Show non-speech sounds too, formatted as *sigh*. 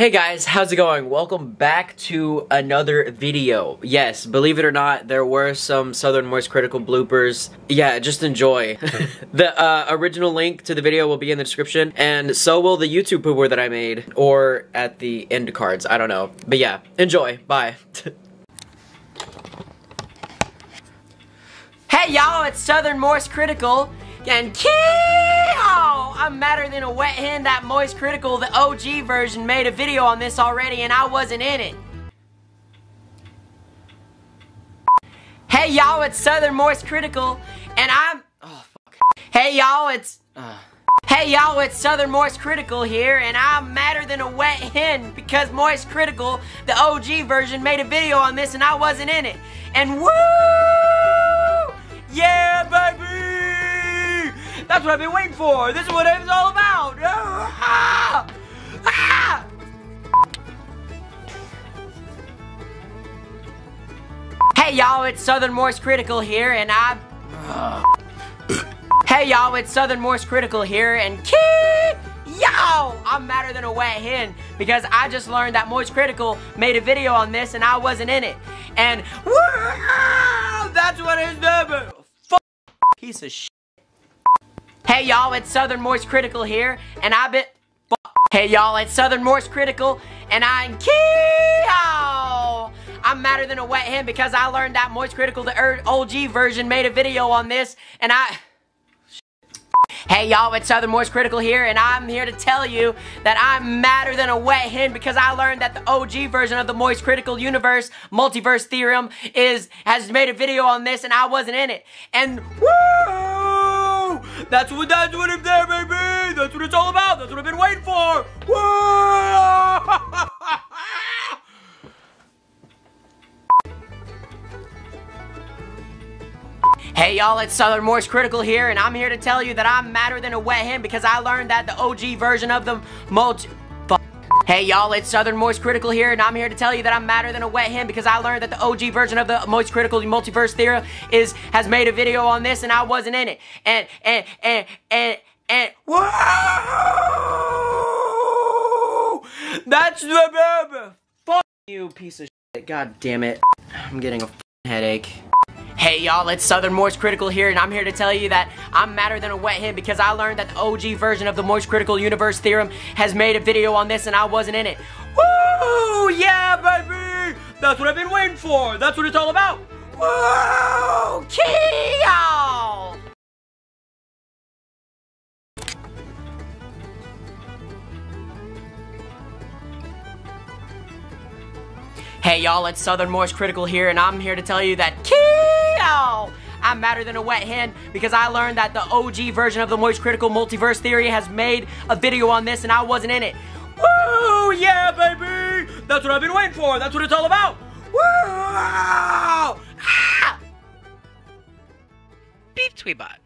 Hey guys, how's it going? Welcome back to another video. Yes, believe it or not, there were some Southern Moist Critical bloopers. Yeah, just enjoy. *laughs* the uh, original link to the video will be in the description, and so will the YouTube pooper that I made, or at the end cards, I don't know. But yeah, enjoy, bye. *laughs* Hey y'all, it's Southern Moist Critical, and Kee-oh! I'm madder than a wet hen that Moist Critical, the OG version, made a video on this already and I wasn't in it. Hey y'all, it's Southern Moist Critical, and I'm... Oh, fuck. Hey y'all, it's... Uh, hey y'all, it's Southern Moist Critical here, and I'm madder than a wet hen because Moist Critical, the OG version, made a video on this and I wasn't in it. And woo! Yeah, baby! That's what I've been waiting for. This is what it's all about. *laughs* Hey y'all, it's Southern Moist Critical here, and I'm. *coughs* hey y'all, it's Southern Moist Critical here, and. Yo! I'm madder than a wet hen because I just learned that Moist Critical made a video on this and I wasn't in it. And *laughs* that's what. Fuck piece of shit. Hey y'all, it's Southern Moist Critical here, and I've been. Hey y'all, it's Southern Moist Critical, and I'm Keo. I'm madder than a wet hen because I learned that Moist Critical, the er, OG version, made a video on this, and I. *laughs* Hey y'all, it's Southern Moist Critical here, and I'm here to tell you that I'm madder than a wet hen because I learned that the OG version of the Moist Critical Universe Multiverse Theorem is has made a video on this, and I wasn't in it. And woo! That's what that's what it's there, baby. That's what it's all about. That's what I've been waiting for. Hey y'all, it's Southern Moist Critical here, and I'm here to tell you that I'm madder than a wet hen because I learned that the OG version of the multi... Hey y'all, it's Southern Moist Critical here, and I'm here to tell you that I'm madder than a wet hen because I learned that the OG version of the Moist Critical Multiverse Theorem is has made a video on this, and I wasn't in it. And and and and and whoa! That's the baby. Fuck you, piece of shit. God damn it. I'm getting a headache. Hey y'all, it's Southern Moist Critical here, and I'm here to tell you that I'm madder than a wet hen because I learned that the OG version of the Moist Critical Universe Theorem has made a video on this and I wasn't in it. Woo! Yeah, baby! That's what I've been waiting for! That's what it's all about! Woo! Kee-y'all! Hey y'all, it's Southern Moist Critical here, and I'm here to tell you that Keo! I'm madder than a wet hen because I learned that the OG version of the Moist Critical Multiverse Theory has made a video on this and I wasn't in it. Woo! Yeah, baby! That's what I've been waiting for! That's what it's all about! Woo! Ah! BepTweBot.